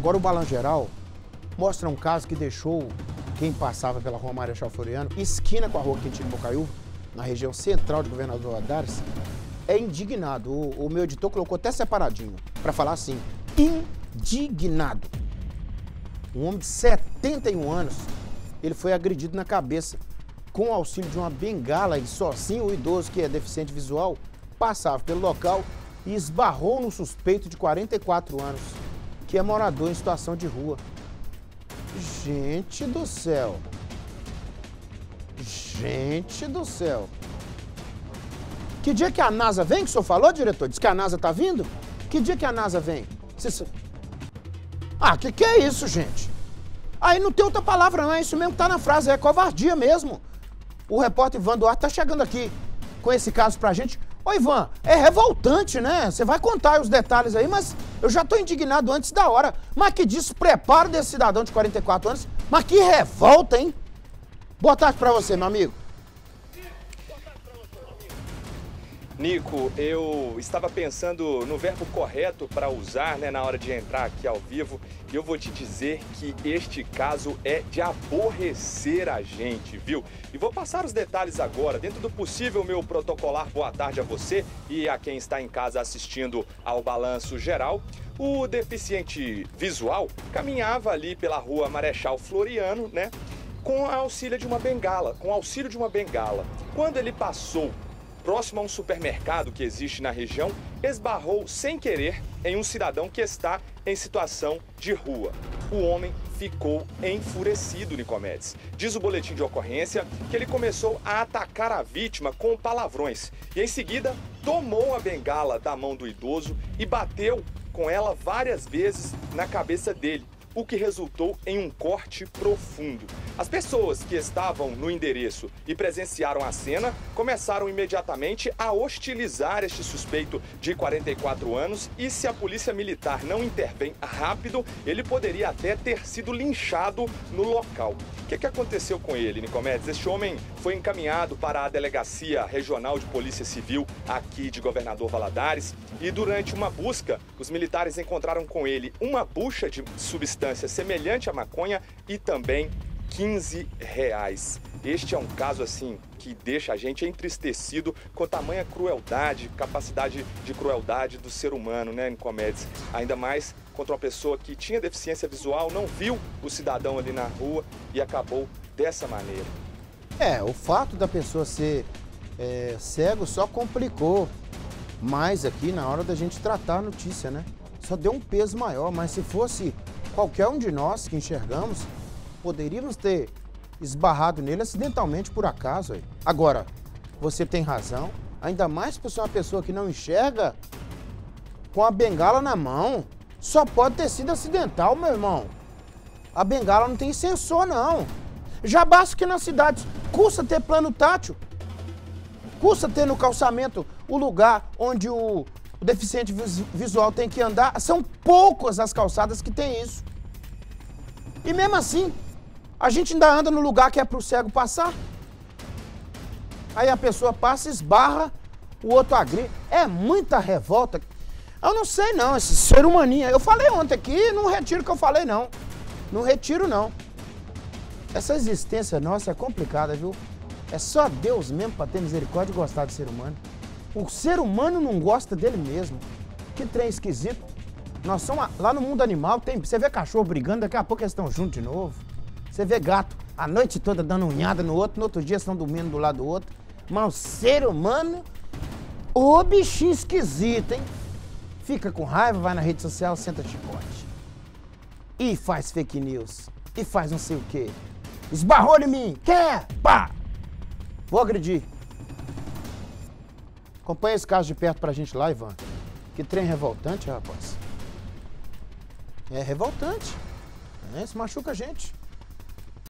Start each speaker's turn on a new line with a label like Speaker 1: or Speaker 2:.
Speaker 1: Agora o Balan Geral mostra um caso que deixou quem passava pela Rua Marechal Floriano, esquina com a Rua Quintino Bocaiúva, na região central de Governador Adares, é indignado. O, o meu editor colocou até separadinho, para falar assim, indignado. Um homem de 71 anos, ele foi agredido na cabeça com o auxílio de uma bengala e sozinho o idoso que é deficiente visual passava pelo local e esbarrou no suspeito de 44 anos, que é morador em situação de rua. Gente do céu. Gente do céu. Que dia que a NASA vem, que o senhor falou, diretor? Diz que a NASA tá vindo? Que dia que a NASA vem? Cê... Ah, que que é isso, gente? Aí não tem outra palavra, não. É isso mesmo que tá na frase. É covardia mesmo. O repórter Ivan Duarte tá chegando aqui com esse caso pra gente. Ô Ivan, é revoltante, né? Você vai contar os detalhes aí, mas eu já tô indignado antes da hora. Mas que despreparo desse cidadão de 44 anos. Mas que revolta, hein? Boa tarde pra você, meu amigo.
Speaker 2: Nico, eu estava pensando no verbo correto para usar né, na hora de entrar aqui ao vivo e eu vou te dizer que este caso é de aborrecer a gente, viu? E vou passar os detalhes agora, dentro do possível, meu protocolar boa tarde a você e a quem está em casa assistindo ao balanço geral. O deficiente visual caminhava ali pela rua Marechal Floriano, né? Com auxílio de uma bengala, com auxílio de uma bengala. Quando ele passou próximo a um supermercado que existe na região, esbarrou sem querer em um cidadão que está em situação de rua. O homem ficou enfurecido, Nicomedes. Diz o boletim de ocorrência que ele começou a atacar a vítima com palavrões e, em seguida, tomou a bengala da mão do idoso e bateu com ela várias vezes na cabeça dele, o que resultou em um corte profundo. As pessoas que estavam no endereço e presenciaram a cena começaram imediatamente a hostilizar este suspeito de 44 anos e se a polícia militar não intervém rápido, ele poderia até ter sido linchado no local. O que, que aconteceu com ele, Nicomedes? Este homem foi encaminhado para a Delegacia Regional de Polícia Civil aqui de Governador Valadares e durante uma busca, os militares encontraram com ele uma bucha de substância semelhante à maconha e também 15 reais. Este é um caso assim que deixa a gente entristecido com tamanha crueldade, capacidade de crueldade do ser humano, né, Nicomedes? Ainda mais contra uma pessoa que tinha deficiência visual, não viu o cidadão ali na rua e acabou dessa maneira.
Speaker 1: É, o fato da pessoa ser é, cego só complicou mais aqui na hora da gente tratar a notícia, né? Só deu um peso maior, mas se fosse qualquer um de nós que enxergamos, poderíamos ter esbarrado nele acidentalmente por acaso. Aí. Agora, você tem razão, ainda mais por ser uma pessoa que não enxerga com a bengala na mão. Só pode ter sido acidental, meu irmão. A bengala não tem sensor, não. Já basta que nas cidades custa ter plano tátil. Custa ter no calçamento o lugar onde o, o deficiente visual tem que andar. São poucas as calçadas que tem isso. E mesmo assim, a gente ainda anda no lugar que é para o cego passar. Aí a pessoa passa, esbarra, o outro agride. É muita revolta. Eu não sei não, esse ser humaninho. Eu falei ontem aqui, não retiro o que eu falei não. Não retiro não. Essa existência nossa é complicada, viu? É só Deus mesmo para ter misericórdia e gostar do ser humano. O ser humano não gosta dele mesmo. Que trem esquisito. Nós somos lá no mundo animal, tem, você vê cachorro brigando, daqui a pouco eles estão juntos de novo. Você vê gato a noite toda dando unhada no outro, no outro dia estão dormindo do lado do outro. Mas o ser humano, ô bichinho esquisito, hein? Fica com raiva, vai na rede social, senta chicote. E faz fake news. E faz não sei o quê. Esbarrou em mim. Quer? Pá! Vou agredir. Acompanha esse caso de perto pra gente lá, Ivan. Que trem revoltante, rapaz. É revoltante. É, isso machuca a gente.